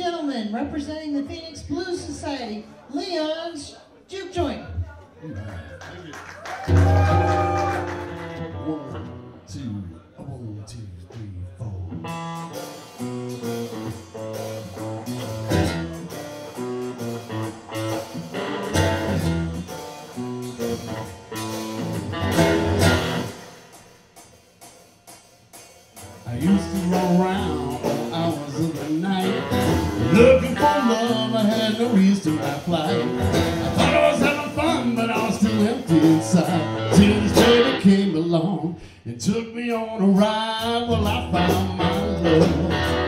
gentlemen, representing the Phoenix Blues Society, Leon's Juke Joint. One, two, one, two, three, four. I used to roll around hours of the night Looking for love, I had no reason to fly I thought I was having fun, but I was still empty inside. Till this baby came along and took me on a ride. Well, I found my love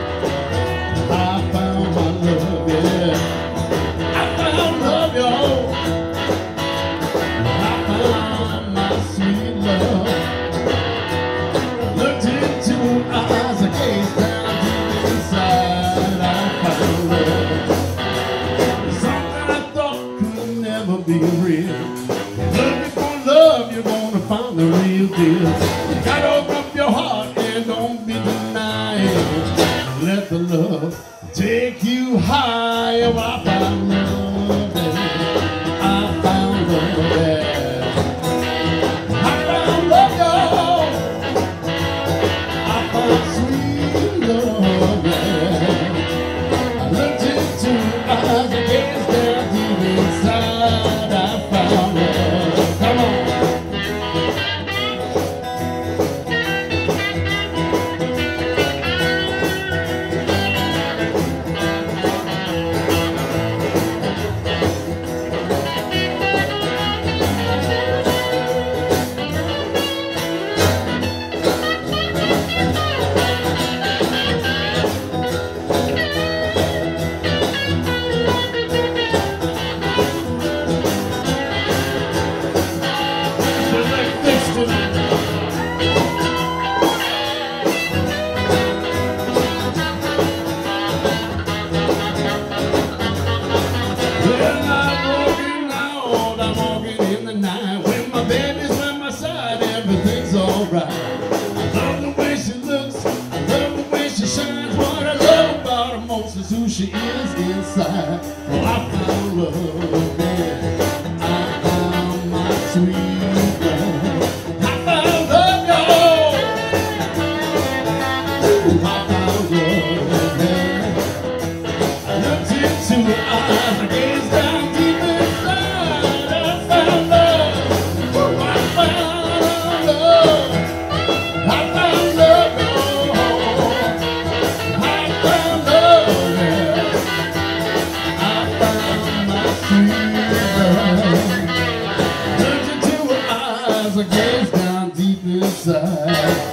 never real. Looking for love, you're gonna find the real deal. You gotta open up your heart and don't be denied. Let the love take you higher. Inside. Well, I found love. side.